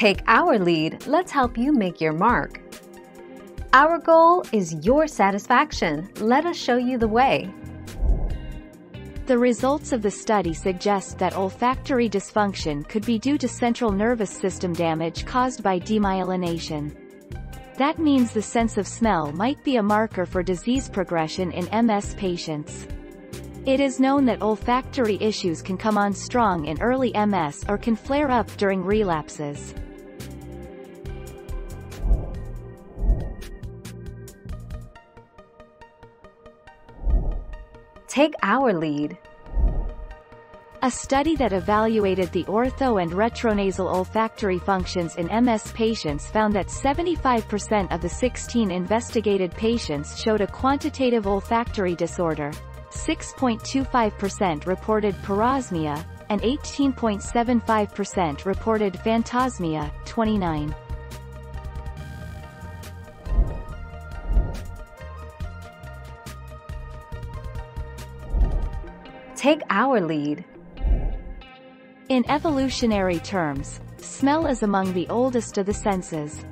Take our lead, let's help you make your mark. Our goal is your satisfaction. Let us show you the way. The results of the study suggest that olfactory dysfunction could be due to central nervous system damage caused by demyelination. That means the sense of smell might be a marker for disease progression in MS patients. It is known that olfactory issues can come on strong in early MS or can flare up during relapses. Take our lead. A study that evaluated the ortho and retronasal olfactory functions in MS patients found that 75% of the 16 investigated patients showed a quantitative olfactory disorder, 6.25% reported parosmia, and 18.75% reported phantosmia, 29. Take our lead. In evolutionary terms, smell is among the oldest of the senses.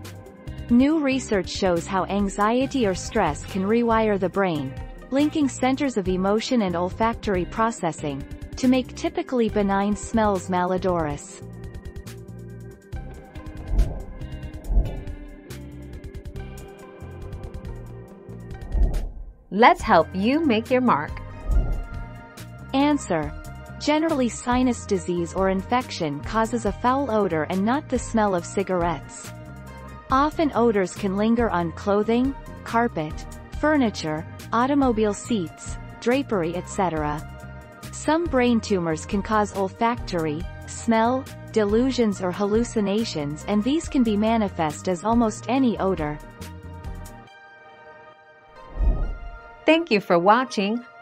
New research shows how anxiety or stress can rewire the brain, linking centers of emotion and olfactory processing, to make typically benign smells malodorous. Let's help you make your mark. Answer. Generally sinus disease or infection causes a foul odor and not the smell of cigarettes. Often odors can linger on clothing, carpet, furniture, automobile seats, drapery etc. Some brain tumors can cause olfactory, smell, delusions or hallucinations and these can be manifest as almost any odor. Thank you for watching.